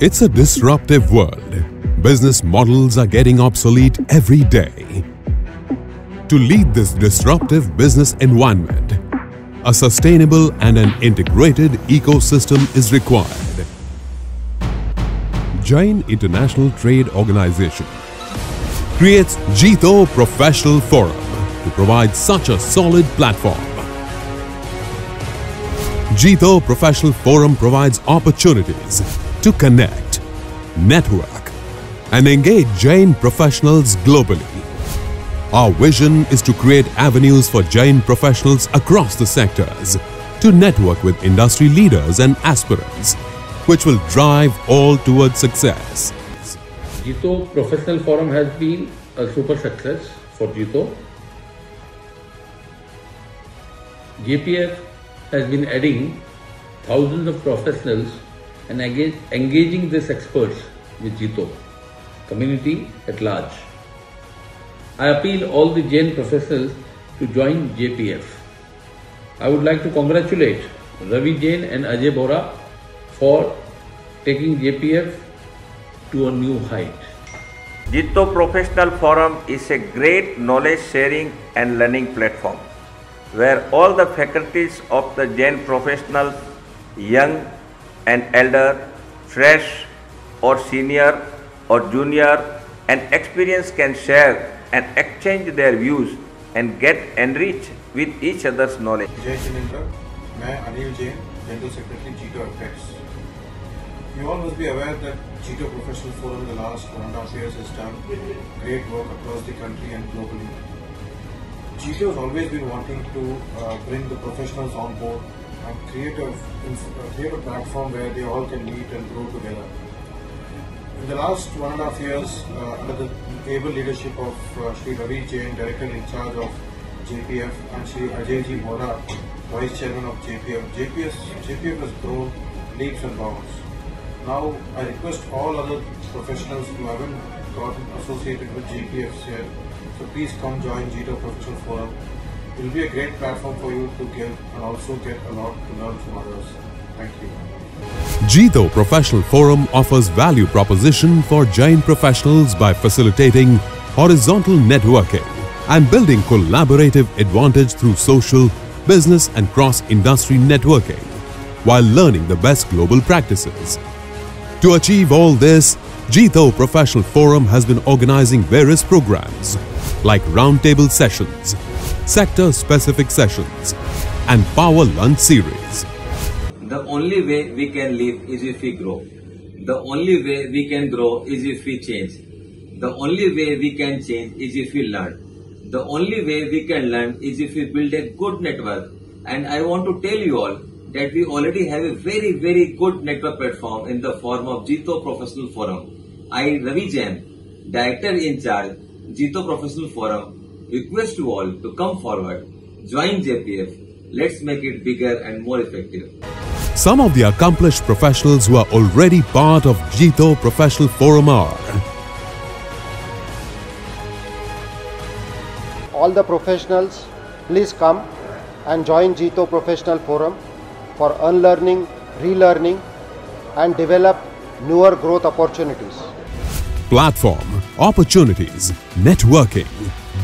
It's a disruptive world. Business models are getting obsolete every day. To lead this disruptive business environment, a sustainable and an integrated ecosystem is required. Jain International Trade Organization creates Jito Professional Forum to provide such a solid platform. Jito Professional Forum provides opportunities to connect, network, and engage Jain professionals globally. Our vision is to create avenues for Jain professionals across the sectors to network with industry leaders and aspirants, which will drive all towards success. Jito Professional Forum has been a super success for Jito. JPF has been adding thousands of professionals and engaging these experts with Jito community at large. I appeal all the Jain professionals to join JPF. I would like to congratulate Ravi Jain and Ajay Bora for taking JPF to a new height. Jito Professional Forum is a great knowledge sharing and learning platform where all the faculties of the Jain professionals, young and elder, fresh or senior or junior and experience can share and exchange their views and get enriched with each other's knowledge. Jai Jinendra, मैं Anil Jain, General Secretary Jito Affairs. You all must be aware that Jito Professional Forum in the last one and a half years has done great work across the country and globally. Jito has always been wanting to uh, bring the professionals on board and create a, create a platform where they all can meet and grow together. In the last one and a half years, uh, under the able leadership of uh, Sri Ravi Jain, Director in charge of JPF, and Sri Ajay Ji Bora, Vice Chairman of JPF, JPF, JPF has grown leaps and bounds. Now, I request all other professionals who haven't gotten associated with JPF here, so please come join Jito Professional Forum. It will be a great platform for you to give and also get a lot to learn from others. Thank you. Jito Professional Forum offers value proposition for Jain professionals by facilitating horizontal networking and building collaborative advantage through social, business and cross-industry networking while learning the best global practices. To achieve all this, Jito Professional Forum has been organizing various programs like roundtable sessions, sector-specific sessions and power lunch series. The only way we can live is if we grow. The only way we can grow is if we change. The only way we can change is if we learn. The only way we can learn is if we build a good network. And I want to tell you all that we already have a very, very good network platform in the form of Jito Professional Forum. I, Ravi Jain, Director in charge, Jito Professional Forum, request you all to come forward, join JPF, let's make it bigger and more effective. Some of the accomplished professionals who are already part of Jito Professional Forum are all the professionals please come and join Jito Professional Forum for unlearning, relearning and develop newer growth opportunities. platform, opportunities, networking,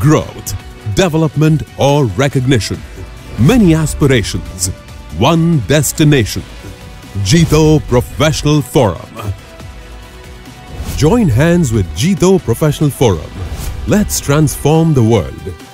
growth, development or recognition. Many aspirations, one destination. Jito Professional Forum. Join hands with Jito Professional Forum. Let's transform the world.